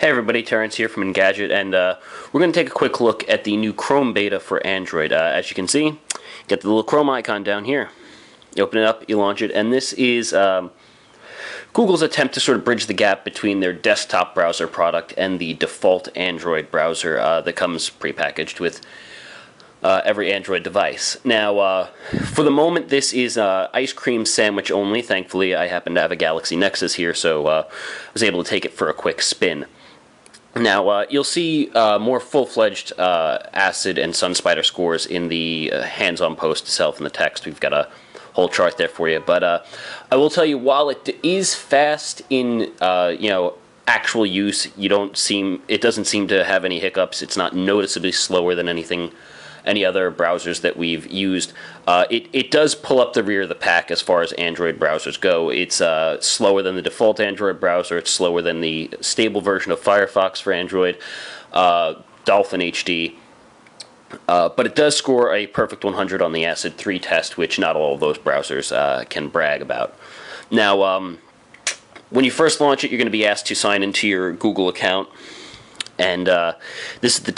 Hey everybody, Terrence here from Engadget, and uh, we're going to take a quick look at the new Chrome beta for Android. Uh, as you can see, get the little Chrome icon down here. You open it up, you launch it, and this is um, Google's attempt to sort of bridge the gap between their desktop browser product and the default Android browser uh, that comes prepackaged with uh, every Android device. Now, uh, for the moment, this is uh, ice cream sandwich only. Thankfully, I happen to have a Galaxy Nexus here, so uh, I was able to take it for a quick spin. Now, uh, you'll see uh, more full-fledged ACID and SunSpider scores in the hands-on post itself in the text. We've got a whole chart there for you. But I will tell you, while it is fast in, you know, actual use, you don't seem it doesn't seem to have any hiccups. It's not noticeably slower than anything any other browsers that we've used. Uh, it, it does pull up the rear of the pack as far as Android browsers go. It's uh, slower than the default Android browser. It's slower than the stable version of Firefox for Android, uh, Dolphin HD. Uh, but it does score a perfect 100 on the ACID 3 test, which not all of those browsers uh, can brag about. Now, um, when you first launch it, you're going to be asked to sign into your Google account. And uh, this is the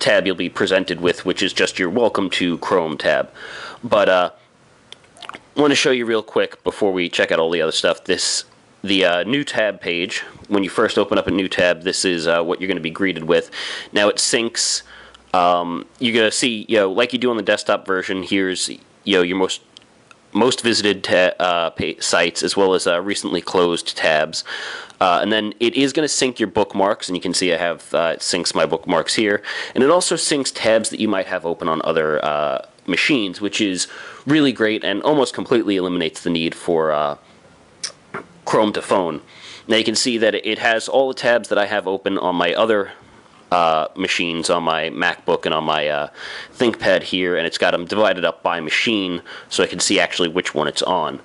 tab you'll be presented with, which is just your Welcome to Chrome tab. But uh, I want to show you real quick before we check out all the other stuff. This the uh, new tab page. When you first open up a new tab, this is uh, what you're going to be greeted with. Now it syncs. Um, you're going to see, you know, like you do on the desktop version. Here's you know your most most visited uh, sites as well as uh, recently closed tabs. Uh, and then it is going to sync your bookmarks, and you can see I have it syncs my bookmarks here. And it also syncs tabs that you might have open on other machines, which is really great and almost completely eliminates the need for uh, Chrome to phone. Now you can see that it has all the tabs that I have open on my other uh, machines on my MacBook and on my uh, ThinkPad here, and it's got them divided up by machine so I can see actually which one it's on.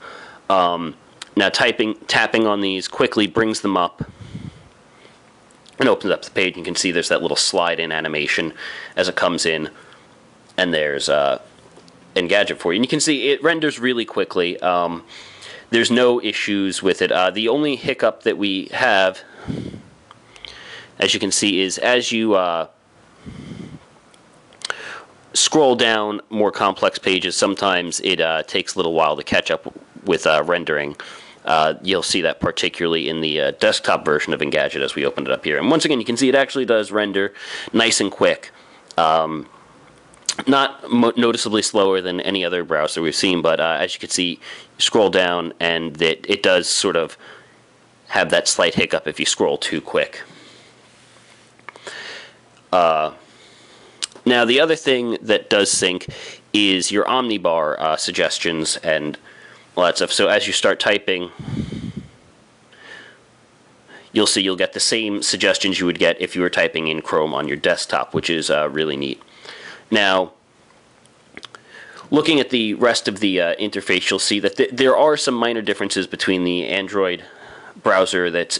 Um, now typing, tapping on these quickly brings them up and opens up the page. You can see there's that little slide in animation as it comes in, and there's uh, Engadget for you. And you can see it renders really quickly. Um, there's no issues with it. Uh, the only hiccup that we have, as you can see, is as you uh, scroll down more complex pages, sometimes it uh, takes a little while to catch up with uh, rendering. Uh, you'll see that particularly in the uh, desktop version of Engadget as we open it up here. And once again, you can see it actually does render nice and quick. Um, not noticeably slower than any other browser we've seen, but uh, as you can see, scroll down and it, it does sort of have that slight hiccup if you scroll too quick. Uh, now, the other thing that does sync is your Omnibar uh, suggestions and all that stuff. So as you start typing, you'll see you'll get the same suggestions you would get if you were typing in Chrome on your desktop, which is uh, really neat. Now, looking at the rest of the uh, interface, you'll see that th there are some minor differences between the Android browser that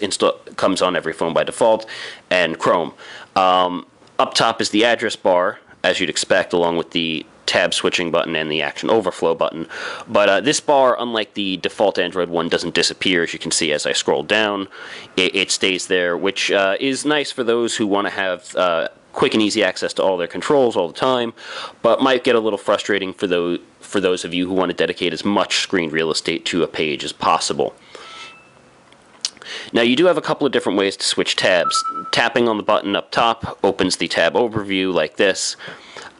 comes on every phone by default and Chrome. Um, up top is the address bar, as you'd expect, along with the tab switching button and the action overflow button. But uh, this bar, unlike the default Android one, doesn't disappear as you can see as I scroll down. It, it stays there, which uh, is nice for those who want to have uh, quick and easy access to all their controls all the time, but might get a little frustrating for those, for those of you who want to dedicate as much screen real estate to a page as possible. Now you do have a couple of different ways to switch tabs. Tapping on the button up top opens the tab overview like this.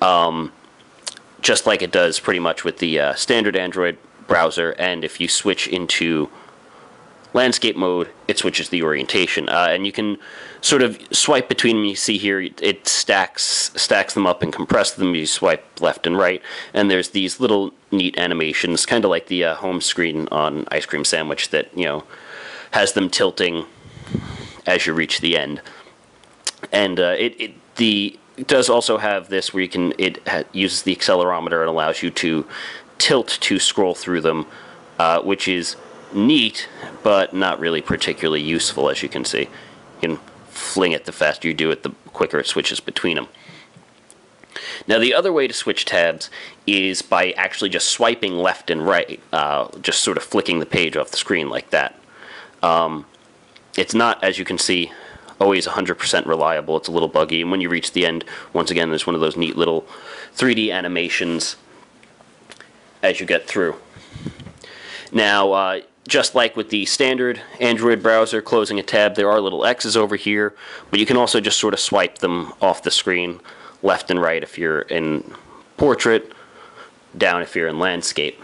Um, just like it does pretty much with the uh, standard Android browser. And if you switch into landscape mode, it switches the orientation. Uh, and you can sort of swipe between them. You see here, it stacks stacks them up and compresses them. You swipe left and right, and there's these little neat animations, kind of like the uh, home screen on Ice Cream Sandwich that you know has them tilting as you reach the end. And uh, it, it the it does also have this where you can it uses the accelerometer and allows you to tilt to scroll through them, uh, which is neat but not really particularly useful as you can see. You can fling it the faster you do it, the quicker it switches between them. Now the other way to switch tabs is by actually just swiping left and right, uh, just sort of flicking the page off the screen like that. Um, it's not, as you can see, always 100% reliable. It's a little buggy, and when you reach the end, once again, there's one of those neat little 3D animations as you get through. Now, uh, just like with the standard Android browser, closing a tab, there are little X's over here, but you can also just sort of swipe them off the screen left and right if you're in portrait, down if you're in landscape.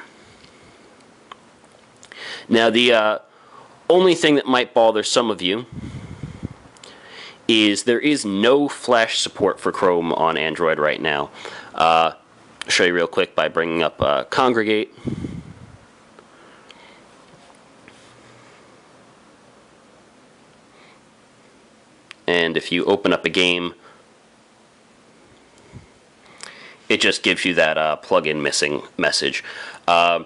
Now, the uh, only thing that might bother some of you is there is no flash support for Chrome on Android right now. Uh, show you real quick by bringing up uh, Kongregate. And if you open up a game, it just gives you that uh, plugin missing message. Uh,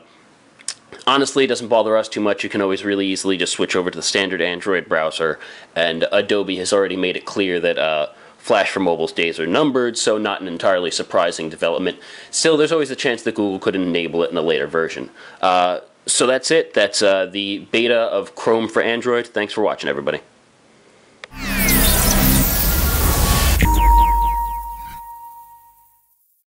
honestly, it doesn't bother us too much. You can always really easily just switch over to the standard Android browser, and Adobe has already made it clear that uh, Flash for Mobile's days are numbered, so not an entirely surprising development. Still, there's always a chance that Google could enable it in a later version. Uh, so that's it. That's uh, the beta of Chrome for Android. Thanks for watching, everybody.